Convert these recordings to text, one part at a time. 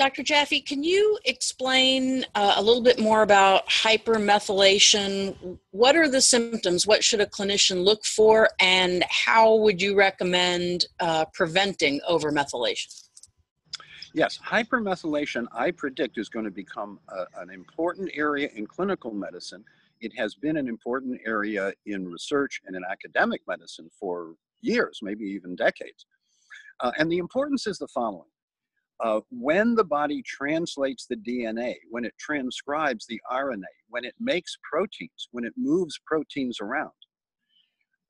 Dr. Jaffe, can you explain uh, a little bit more about hypermethylation? What are the symptoms? What should a clinician look for? And how would you recommend uh, preventing overmethylation? Yes, hypermethylation, I predict, is going to become a, an important area in clinical medicine. It has been an important area in research and in academic medicine for years, maybe even decades. Uh, and the importance is the following uh, when the body translates the DNA, when it transcribes the RNA, when it makes proteins, when it moves proteins around,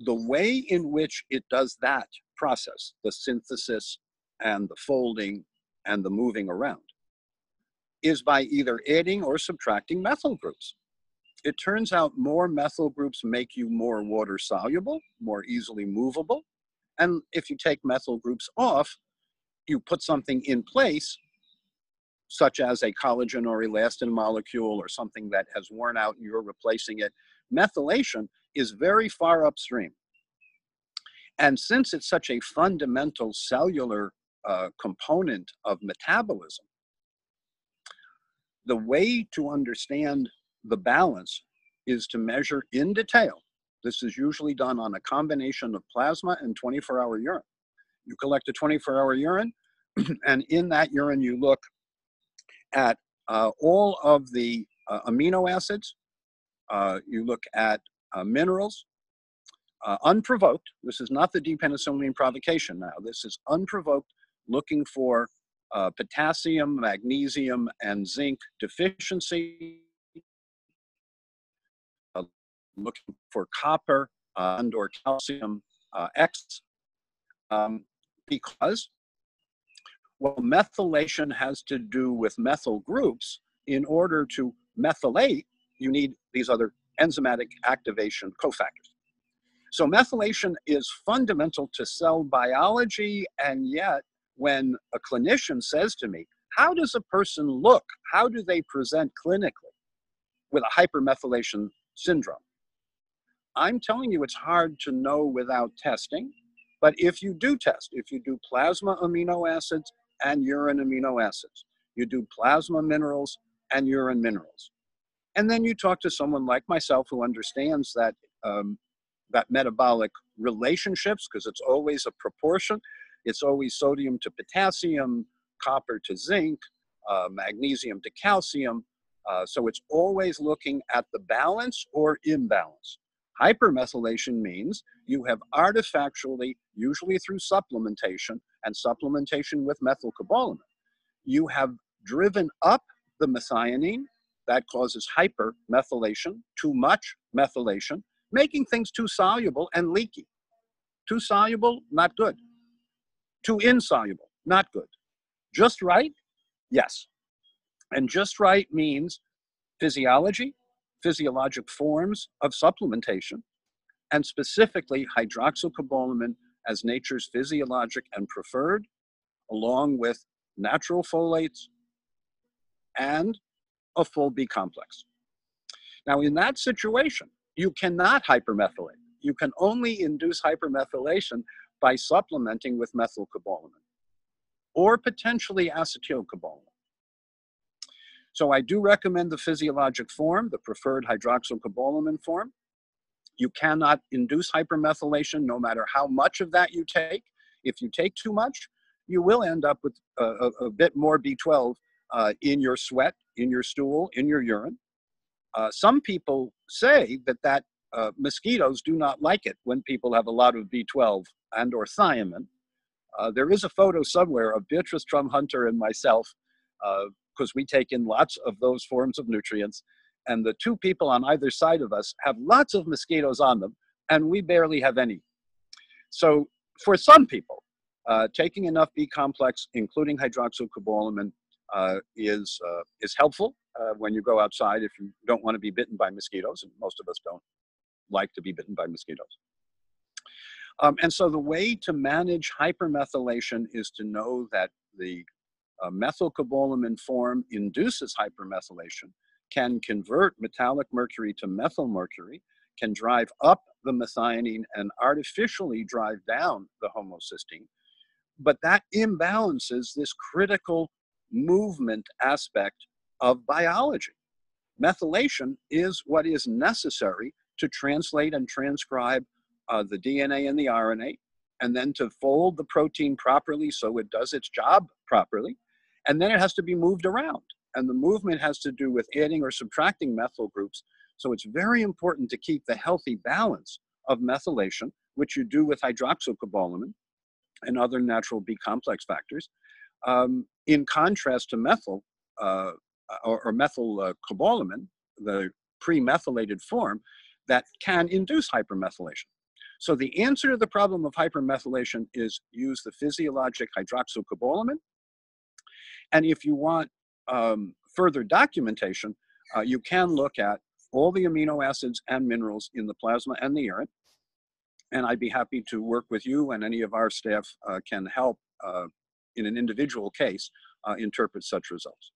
the way in which it does that process, the synthesis and the folding and the moving around, is by either adding or subtracting methyl groups. It turns out more methyl groups make you more water soluble, more easily movable. And if you take methyl groups off, you put something in place, such as a collagen or elastin molecule or something that has worn out and you're replacing it, methylation is very far upstream. And since it's such a fundamental cellular uh, component of metabolism, the way to understand the balance is to measure in detail. This is usually done on a combination of plasma and 24 hour urine. You collect a 24 hour urine, and in that urine, you look at uh, all of the uh, amino acids, uh, you look at uh, minerals, uh, unprovoked. This is not the D-penicillamine provocation now. This is unprovoked, looking for potassium, magnesium, and zinc deficiency, looking for copper and or calcium X, um, because well, methylation has to do with methyl groups. In order to methylate, you need these other enzymatic activation cofactors. So methylation is fundamental to cell biology, and yet when a clinician says to me, how does a person look? How do they present clinically with a hypermethylation syndrome? I'm telling you it's hard to know without testing, but if you do test, if you do plasma amino acids and urine amino acids. You do plasma minerals and urine minerals. And then you talk to someone like myself who understands that, um, that metabolic relationships, because it's always a proportion. It's always sodium to potassium, copper to zinc, uh, magnesium to calcium. Uh, so it's always looking at the balance or imbalance. Hypermethylation means you have artifactually, usually through supplementation and supplementation with methylcobalamin, you have driven up the methionine. That causes hypermethylation, too much methylation, making things too soluble and leaky. Too soluble, not good. Too insoluble, not good. Just right? Yes. And just right means physiology, physiologic forms of supplementation, and specifically hydroxycobalamin as nature's physiologic and preferred, along with natural folates and a full B complex. Now, in that situation, you cannot hypermethylate. You can only induce hypermethylation by supplementing with methylcobalamin or potentially acetylcobalamin. So I do recommend the physiologic form, the preferred hydroxycobalamin form. You cannot induce hypermethylation no matter how much of that you take. If you take too much, you will end up with a, a, bit more B12 uh, in your sweat, in your stool, in your urine. Uh, some people say that that uh, mosquitoes do not like it when people have a lot of B12 and or thiamine. Uh, there is a photo somewhere of Beatrice Trum Hunter and myself uh, because we take in lots of those forms of nutrients. And the two people on either side of us have lots of mosquitoes on them, and we barely have any. So, for some people, uh, taking enough B complex, including hydroxycobalamin, uh, is, uh, is helpful uh, when you go outside if you don't want to be bitten by mosquitoes, and most of us don't like to be bitten by mosquitoes. Um, and so the way to manage hypermethylation is to know that the uh, methylcobalamin form induces hypermethylation, can convert metallic mercury to methyl mercury, can drive up the methionine and artificially drive down the homocysteine. But that imbalances this critical movement aspect of biology. Methylation is what is necessary to translate and transcribe uh, the DNA and the RNA, and then to fold the protein properly so it does its job properly. And then it has to be moved around. And the movement has to do with adding or subtracting methyl groups. So it's very important to keep the healthy balance of methylation, which you do with hydroxycobalamin and other natural B complex factors, um, in contrast to methyl uh, or, or, methyl uh, cobalamin, the pre-methylated form, that can induce hypermethylation. So the answer to the problem of hypermethylation is use the physiologic hydroxycobalamin. And if you want um, further documentation, uh, you can look at all the amino acids and minerals in the plasma and the urine. And I'd be happy to work with you and any of our staff uh, can help uh, in an individual case uh, interpret such results.